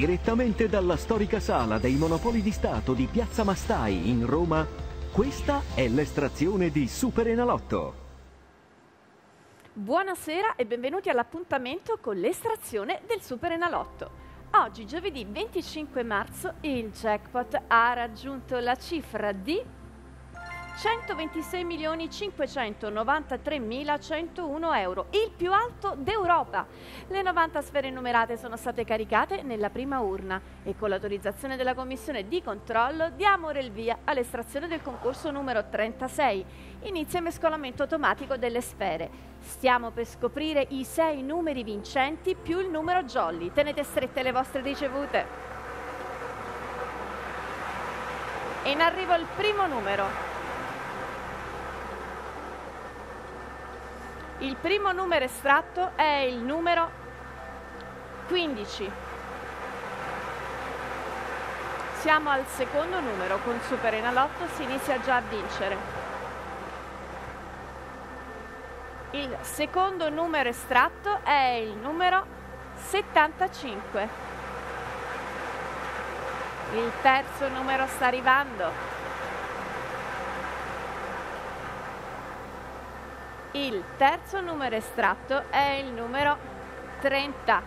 Direttamente dalla storica sala dei Monopoli di Stato di Piazza Mastai in Roma, questa è l'estrazione di Super Enalotto. Buonasera e benvenuti all'appuntamento con l'estrazione del Super Enalotto. Oggi, giovedì 25 marzo, il jackpot ha raggiunto la cifra di 126.593.101 euro, il più alto d'Europa. Le 90 sfere numerate sono state caricate nella prima urna e con l'autorizzazione della commissione di controllo diamo il via all'estrazione del concorso numero 36. Inizia il mescolamento automatico delle sfere. Stiamo per scoprire i sei numeri vincenti più il numero jolly. Tenete strette le vostre ricevute. In arrivo il primo numero. Il primo numero estratto è il numero 15. Siamo al secondo numero, con Super Enalotto si inizia già a vincere. Il secondo numero estratto è il numero 75. Il terzo numero sta arrivando. Il terzo numero estratto è il numero 30.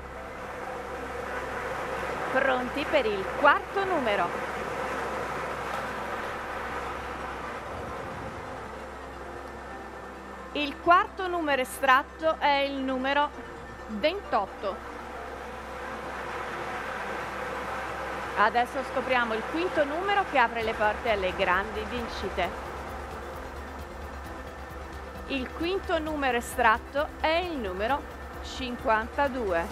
Pronti per il quarto numero. Il quarto numero estratto è il numero 28. Adesso scopriamo il quinto numero che apre le porte alle grandi vincite. Il quinto numero estratto è il numero 52.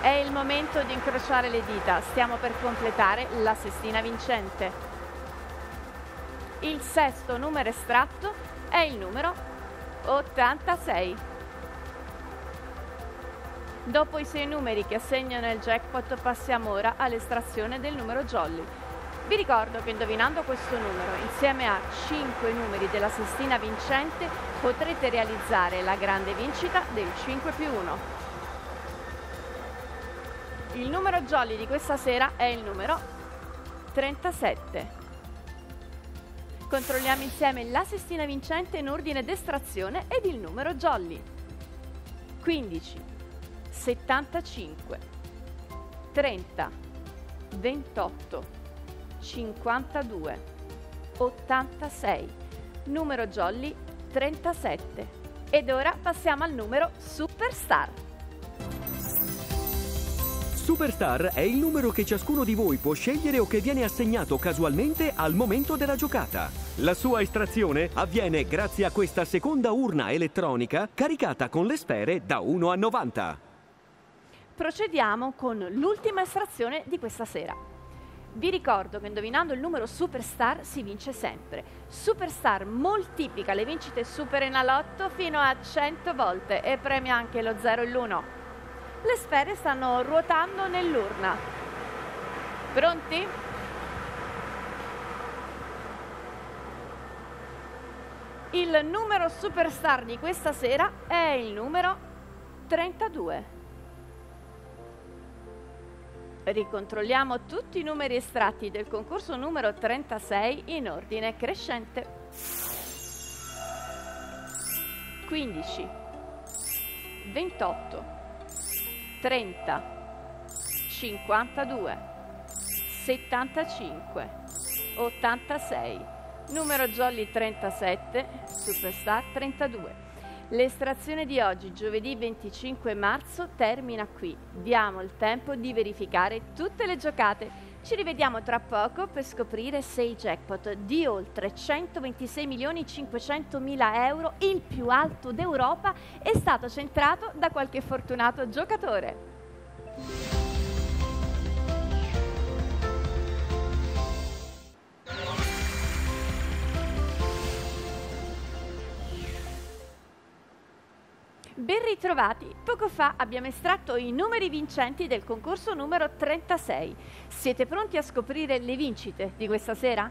È il momento di incrociare le dita, stiamo per completare la sestina vincente. Il sesto numero estratto è il numero 86. Dopo i sei numeri che assegnano il jackpot passiamo ora all'estrazione del numero jolly. Vi ricordo che indovinando questo numero insieme a 5 numeri della sestina vincente potrete realizzare la grande vincita del 5 più 1. Il numero jolly di questa sera è il numero 37. Controlliamo insieme la sestina vincente in ordine d'estrazione ed il numero jolly. 15, 75, 30, 28, 52 86 numero jolly 37 ed ora passiamo al numero superstar Superstar è il numero che ciascuno di voi può scegliere o che viene assegnato casualmente al momento della giocata. La sua estrazione avviene grazie a questa seconda urna elettronica caricata con le sfere da 1 a 90. procediamo con l'ultima estrazione di questa sera vi ricordo che indovinando il numero Superstar si vince sempre. Superstar moltiplica le vincite Super Enalotto fino a 100 volte e premia anche lo 0 e l'1. Le sfere stanno ruotando nell'urna. Pronti? Il numero Superstar di questa sera è il numero 32. Ricontrolliamo tutti i numeri estratti del concorso numero 36 in ordine crescente. 15, 28, 30, 52, 75, 86, numero jolly 37, superstar 32. L'estrazione di oggi, giovedì 25 marzo, termina qui. Diamo il tempo di verificare tutte le giocate. Ci rivediamo tra poco per scoprire se il jackpot di oltre 126 milioni 500 mila euro, il più alto d'Europa, è stato centrato da qualche fortunato giocatore. Ben ritrovati! Poco fa abbiamo estratto i numeri vincenti del concorso numero 36. Siete pronti a scoprire le vincite di questa sera?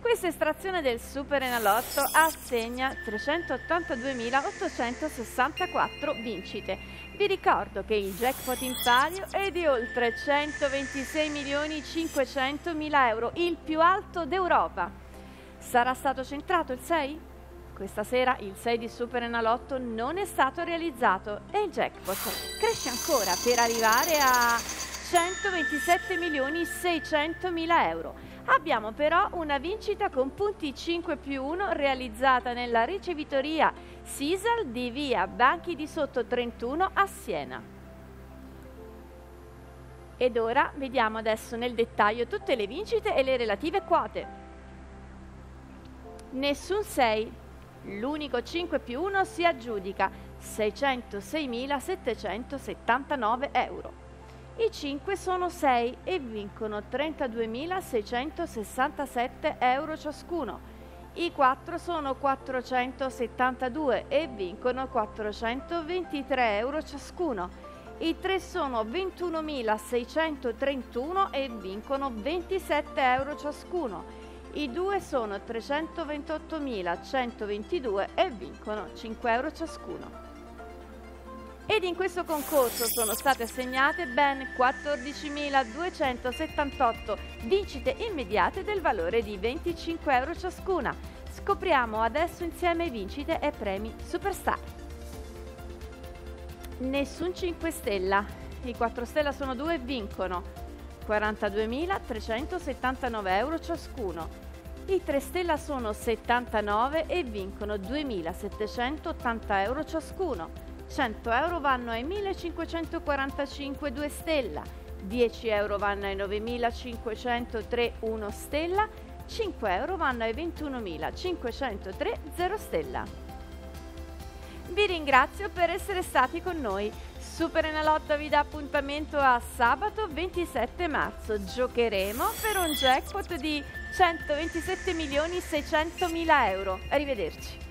Questa estrazione del Super Enalotto assegna 382.864 vincite. Vi ricordo che il jackpot in palio è di oltre 126.500.000 euro, il più alto d'Europa. Sarà stato centrato il 6? Questa sera il 6 di Super Enalotto non è stato realizzato e il jackpot cresce ancora per arrivare a 127.600.000 euro. Abbiamo però una vincita con punti 5 più 1 realizzata nella ricevitoria Sisal di via Banchi di Sotto 31 a Siena. Ed ora vediamo adesso nel dettaglio tutte le vincite e le relative quote. Nessun 6, l'unico 5 più 1 si aggiudica 606.779 euro. I 5 sono 6 e vincono 32.667 euro ciascuno. I 4 sono 472 e vincono 423 euro ciascuno. I 3 sono 21.631 e vincono 27 euro ciascuno. I 2 sono 328.122 e vincono 5 euro ciascuno ed in questo concorso sono state assegnate ben 14.278 vincite immediate del valore di 25 euro ciascuna. Scopriamo adesso insieme vincite e premi Superstar. Nessun 5 stella, i 4 stella sono 2 e vincono 42.379 euro ciascuno. I 3 stella sono 79 e vincono 2.780 euro ciascuno. 100 euro vanno ai 1545 2 stella, 10 euro vanno ai 9503 1 stella, 5 euro vanno ai 21.503 0 stella. Vi ringrazio per essere stati con noi. Super Enalotto vi dà appuntamento a sabato 27 marzo. Giocheremo per un jackpot di 127.600.000 euro. Arrivederci.